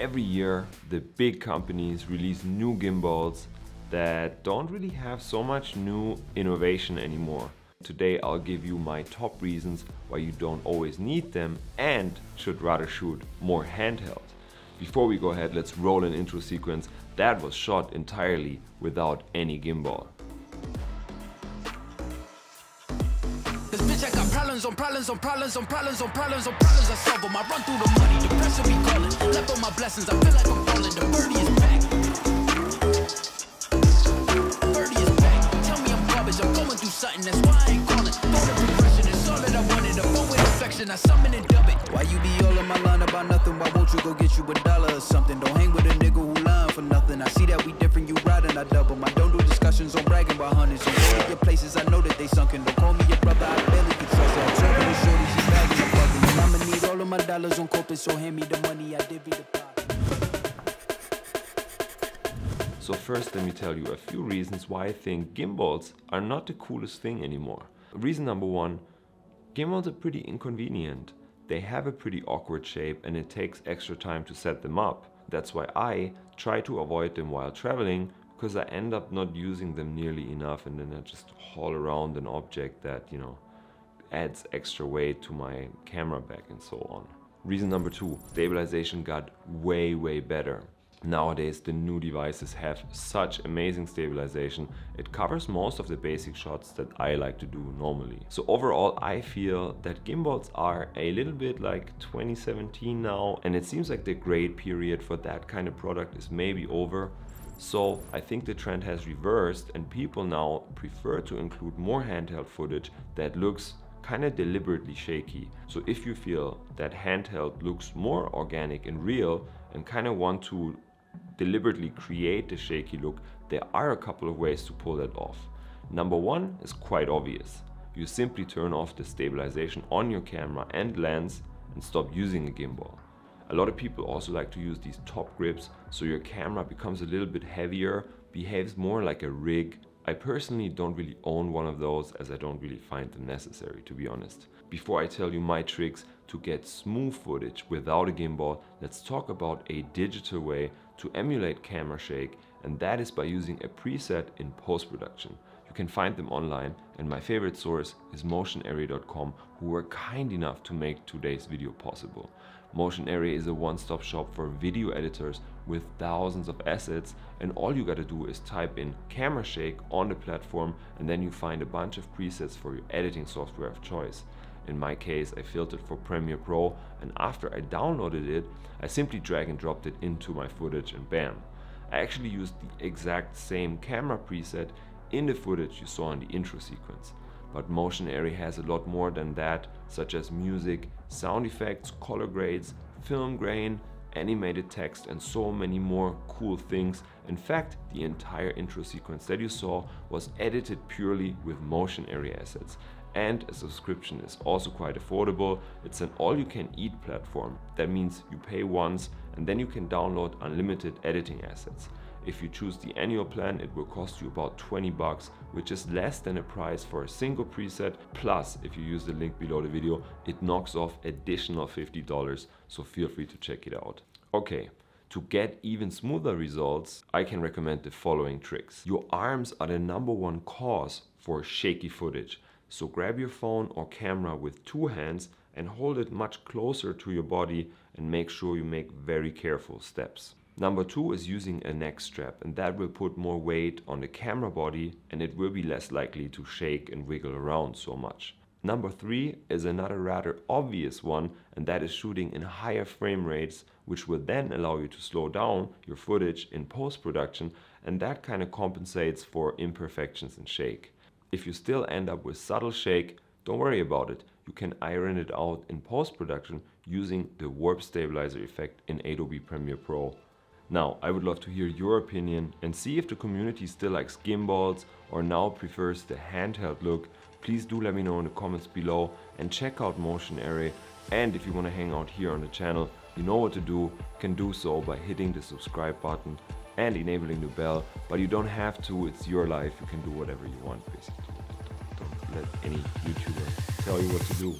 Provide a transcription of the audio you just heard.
every year the big companies release new gimbals that don't really have so much new innovation anymore. Today I'll give you my top reasons why you don't always need them and should rather shoot more handheld. Before we go ahead, let's roll an intro sequence that was shot entirely without any gimbal. Problems on problems on problems on problems on problems on problems I solve them. I run through the money, the pressure be calling. Left on my blessings, I feel like I'm falling. The birdie is back. Birdie is back. Tell me I'm garbage, I'm going through something, that's why I ain't calling. Throw the progression, all that I wanted. A phone with affection, I summon and dub it. Why you be all in my line about nothing? Why won't you go get you a dollar or something? Don't hang with a nigga who lying for nothing. I see that we different, you riding, I double. I don't do discussions on bragging about hundreds. Dollars on so hand me the money, I divvy the pie. So first let me tell you a few reasons why I think gimbals are not the coolest thing anymore. Reason number one, gimbals are pretty inconvenient. They have a pretty awkward shape and it takes extra time to set them up. That's why I try to avoid them while traveling because I end up not using them nearly enough and then I just haul around an object that, you know, adds extra weight to my camera bag and so on. Reason number two, stabilization got way, way better. Nowadays the new devices have such amazing stabilization, it covers most of the basic shots that I like to do normally. So overall I feel that gimbals are a little bit like 2017 now and it seems like the great period for that kind of product is maybe over. So I think the trend has reversed and people now prefer to include more handheld footage that looks kind of deliberately shaky. So if you feel that handheld looks more organic and real and kind of want to deliberately create the shaky look, there are a couple of ways to pull that off. Number one is quite obvious. You simply turn off the stabilization on your camera and lens and stop using a gimbal. A lot of people also like to use these top grips so your camera becomes a little bit heavier, behaves more like a rig. I personally don't really own one of those as I don't really find them necessary to be honest. Before I tell you my tricks to get smooth footage without a gimbal, let's talk about a digital way to emulate camera shake and that is by using a preset in post-production. You can find them online and my favorite source is motionarray.com who were kind enough to make today's video possible. Motion Array is a one-stop shop for video editors with thousands of assets and all you gotta do is type in camera shake on the platform and then you find a bunch of presets for your editing software of choice. In my case, I filtered for Premiere Pro and after I downloaded it, I simply drag and dropped it into my footage and bam. I actually used the exact same camera preset in the footage you saw in the intro sequence. But Motion Array has a lot more than that, such as music, sound effects, color grades, film grain, animated text and so many more cool things. In fact, the entire intro sequence that you saw was edited purely with Motion Array assets and a subscription is also quite affordable. It's an all-you-can-eat platform. That means you pay once and then you can download unlimited editing assets. If you choose the annual plan, it will cost you about 20 bucks, which is less than a price for a single preset. Plus, if you use the link below the video, it knocks off additional $50, so feel free to check it out. Okay, to get even smoother results, I can recommend the following tricks. Your arms are the number one cause for shaky footage. So grab your phone or camera with two hands and hold it much closer to your body and make sure you make very careful steps. Number two is using a neck strap and that will put more weight on the camera body and it will be less likely to shake and wiggle around so much. Number three is another rather obvious one and that is shooting in higher frame rates which will then allow you to slow down your footage in post-production and that kind of compensates for imperfections and shake. If you still end up with subtle shake, don't worry about it. You can iron it out in post-production using the warp stabilizer effect in Adobe Premiere Pro. Now, I would love to hear your opinion and see if the community still likes gimbals or now prefers the handheld look. Please do let me know in the comments below and check out Motion Array. And if you want to hang out here on the channel, you know what to do. Can do so by hitting the subscribe button and enabling the bell, but you don't have to, it's your life, you can do whatever you want basically. Don't let any YouTuber tell you what to do.